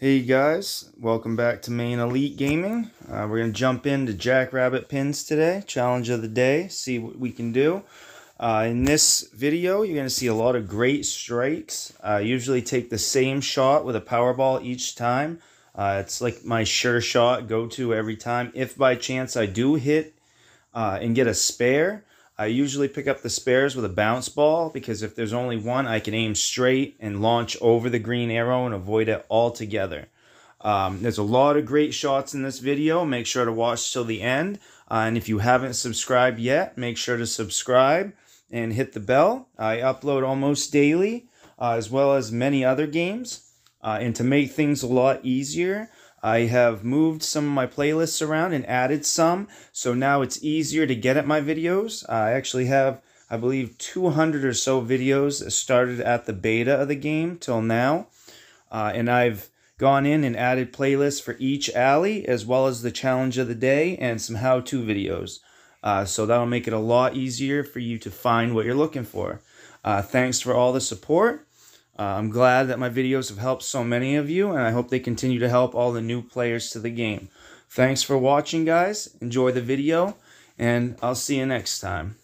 Hey guys, welcome back to Maine Elite Gaming. Uh, we're going to jump into Jackrabbit Pins today, challenge of the day, see what we can do. Uh, in this video, you're going to see a lot of great strikes. I usually take the same shot with a Powerball each time. Uh, it's like my sure shot go-to every time. If by chance I do hit uh, and get a spare, I usually pick up the spares with a bounce ball because if there's only one, I can aim straight and launch over the green arrow and avoid it altogether. Um, there's a lot of great shots in this video. Make sure to watch till the end. Uh, and if you haven't subscribed yet, make sure to subscribe and hit the bell. I upload almost daily, uh, as well as many other games. Uh, and to make things a lot easier, I have moved some of my playlists around and added some, so now it's easier to get at my videos. I actually have, I believe, 200 or so videos started at the beta of the game till now. Uh, and I've gone in and added playlists for each alley, as well as the challenge of the day and some how-to videos. Uh, so that'll make it a lot easier for you to find what you're looking for. Uh, thanks for all the support. Uh, I'm glad that my videos have helped so many of you, and I hope they continue to help all the new players to the game. Thanks for watching, guys. Enjoy the video, and I'll see you next time.